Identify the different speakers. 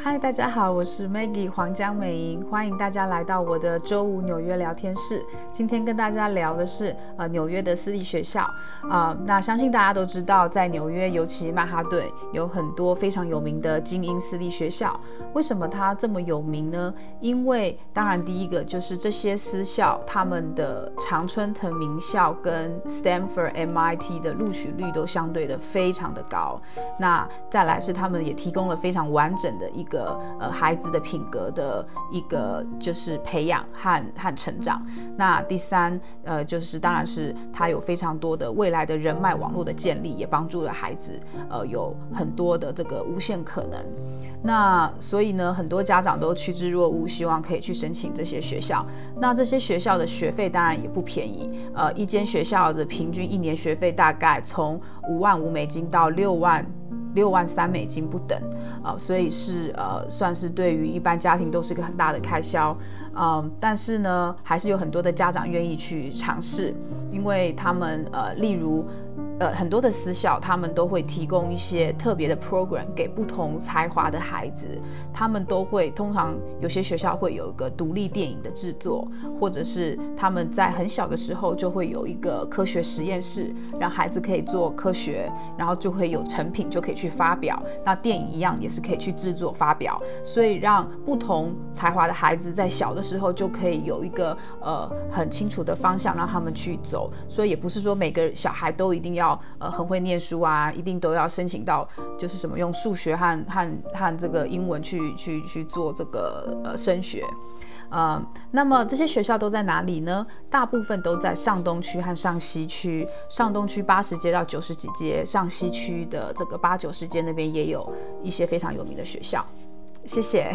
Speaker 1: 嗨，大家好，我是 Maggie 黄江美莹，欢迎大家来到我的周五纽约聊天室。今天跟大家聊的是呃纽约的私立学校啊、那相信大家都知道，在纽约，尤其曼哈顿有很多非常有名的精英私立学校。为什么它这么有名呢？因为当然第一个就是这些私校，他们的常春藤名校跟 Stanford、MIT 的录取率都相对的非常的高。那再来是他们也提供了非常完整的一个呃孩子的品格的一个就是培养和和成长。那第三呃就是当然是他有非常多的未来的人脉网络的建立，也帮助了孩子呃有很多的这个无限可能。那所以呢，很多家长都趋之若鹜，希望可以去申请这些学校。那这些学校的学费当然也不便宜，呃，一间学校的平均一年学费大概从五万五美金到六万六万三美金不等，啊、所以是呃算是对于一般家庭都是一个很大的开销，嗯，但是呢，还是有很多的家长愿意去尝试，因为他们呃，例如。呃，很多的私校他们都会提供一些特别的 program 给不同才华的孩子，他们都会通常有些学校会有一个独立电影的制作，或者是他们在很小的时候就会有一个科学实验室，让孩子可以做科学，然后就会有成品就可以去发表。那电影一样也是可以去制作发表，所以让不同才华的孩子在小的时候就可以有一个呃很清楚的方向让他们去走。所以也不是说每个小孩都一定要呃很会念书啊，一定都要申请到就是什么用数学和和和这个英文去去去做这个呃升学。呃，那么这些学校都在哪里呢？大部分都在上东区和上西区。上东区八十街到九十几街，上西区的这个八九十街那边也有一些非常有名的学校。谢谢。